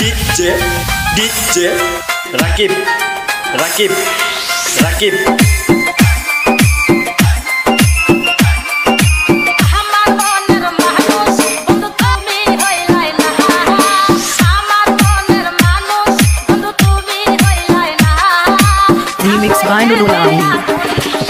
DJ DJ Rakib Rakib Rakib Remix by Nurul Amin.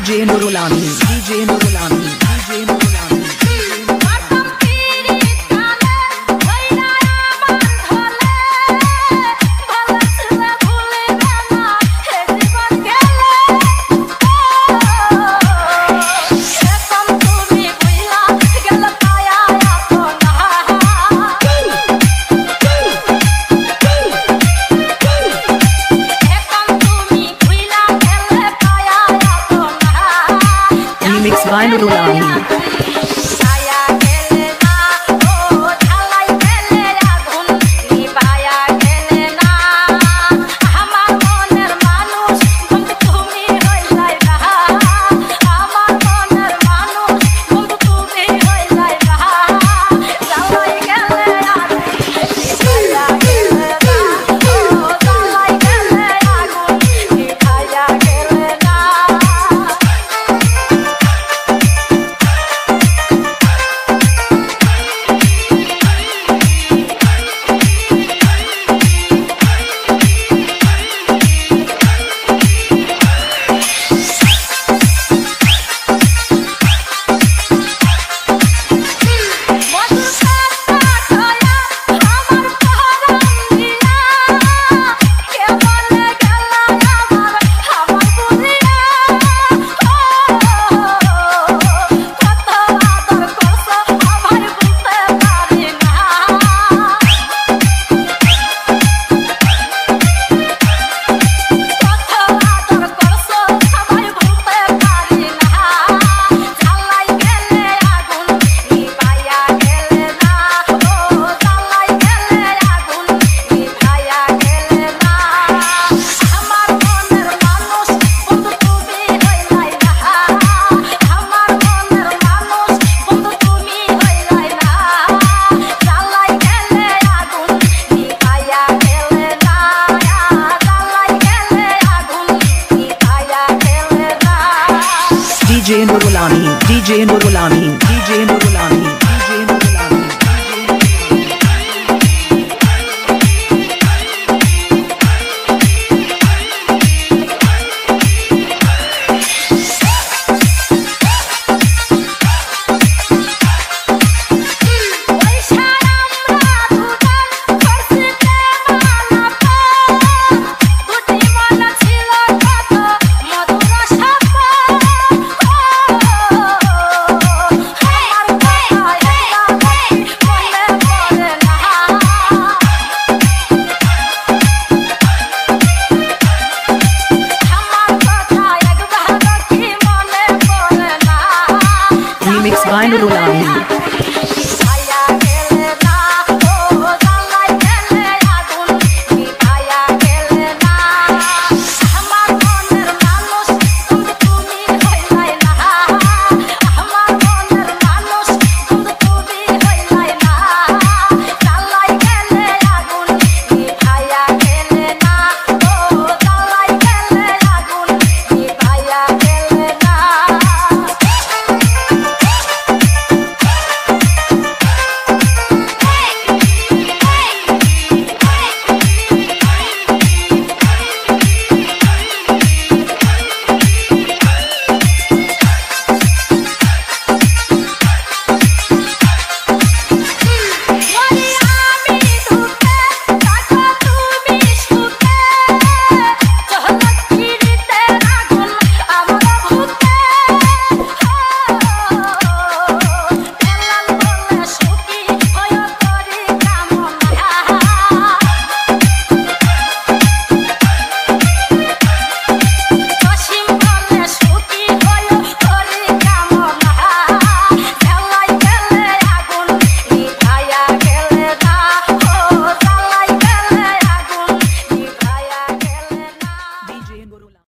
DJ Nurulami DJ Nurulami DJ Nurulami Ismail Rulani. DJ no गुलामी DJ नो गुलामी DJ नो गुलामी।